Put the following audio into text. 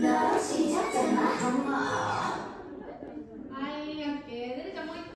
那是家在哪？